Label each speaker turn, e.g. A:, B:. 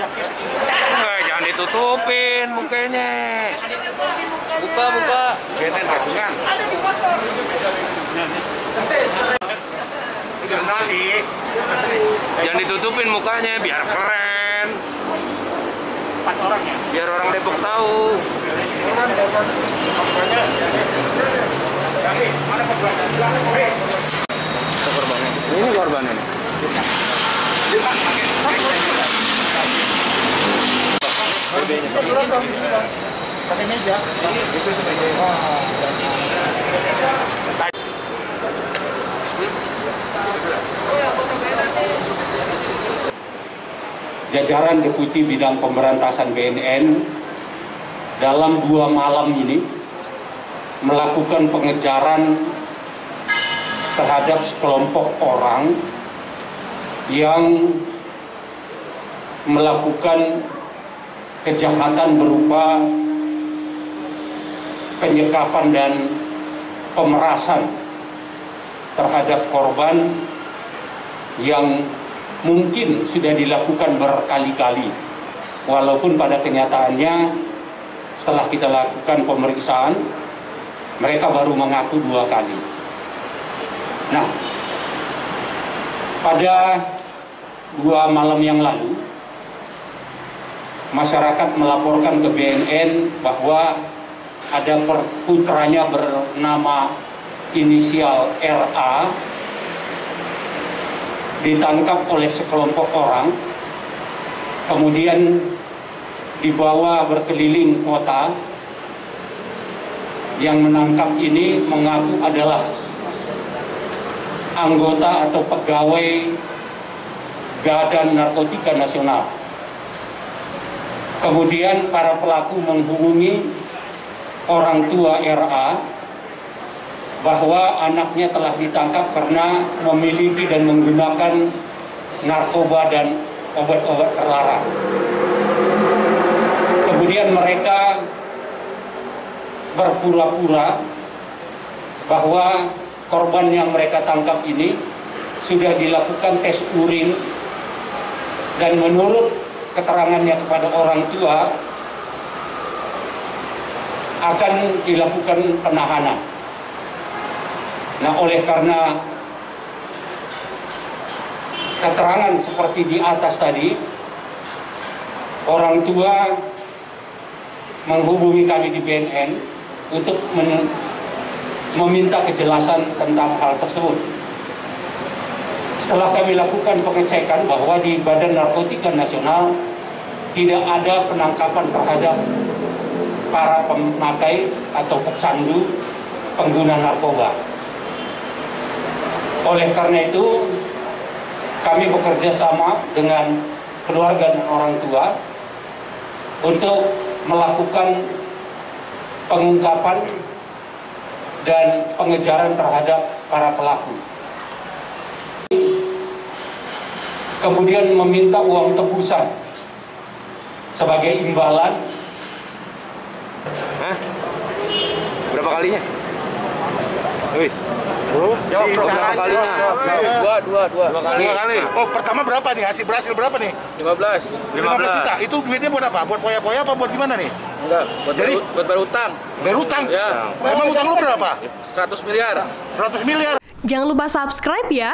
A: Eh, jangan ditutupin mukanya.
B: Buka, buka.
A: BNN Ragungan. Jurnalis. Jangan ditutupin mukanya biar keren.
C: Empat orang ya.
A: Biar orang Depok tahu.
D: Jajaran Deputi Bidang Pemberantasan BNN dalam dua malam ini melakukan pengejaran terhadap sekelompok orang yang melakukan kejahatan berupa penyekapan dan pemerasan terhadap korban yang mungkin sudah dilakukan berkali-kali. Walaupun pada kenyataannya setelah kita lakukan pemeriksaan mereka baru mengaku dua kali. Nah pada dua malam yang lalu masyarakat melaporkan ke BNN bahwa ada putranya bernama inisial RA ditangkap oleh sekelompok orang, kemudian dibawa berkeliling kota. Yang menangkap ini mengaku adalah anggota atau pegawai Badan Narkotika Nasional. Kemudian para pelaku menghubungi orang tua RA bahwa anaknya telah ditangkap karena memiliki dan menggunakan narkoba dan obat-obat terlarang. Kemudian mereka berpura-pura bahwa korban yang mereka tangkap ini sudah dilakukan tes urin dan menurut keterangannya kepada orang tua akan dilakukan penahanan. Nah, oleh karena keterangan seperti di atas tadi, orang tua menghubungi kami di BNN untuk meminta kejelasan tentang hal tersebut. Setelah kami lakukan pengecekan bahwa di Badan Narkotika Nasional tidak ada penangkapan terhadap para pemakai atau pecandu pengguna narkoba. Oleh karena itu, kami bekerja sama dengan keluarga dan orang tua untuk melakukan pengungkapan dan pengejaran terhadap para pelaku. Kemudian meminta uang tebusan sebagai imbalan
A: Hah? Berapa kalinya? Wih,
C: Jawab, bro.
A: berapa kalinya?
B: Dua, dua, dua.
A: Dua kali.
C: Dua kali. Oh, pertama berapa nih? Hasil berhasil berapa nih?
B: 15.
C: 15 juta. Itu duitnya buat apa? Buat poya-poya apa buat gimana nih?
B: Enggak, buat,
C: Jadi?
B: baru, buat baru utang.
C: Bayar utang?
B: Ya.
C: Emang utang lu berapa?
B: 100 miliar.
C: 100 miliar.
E: Jangan lupa subscribe ya.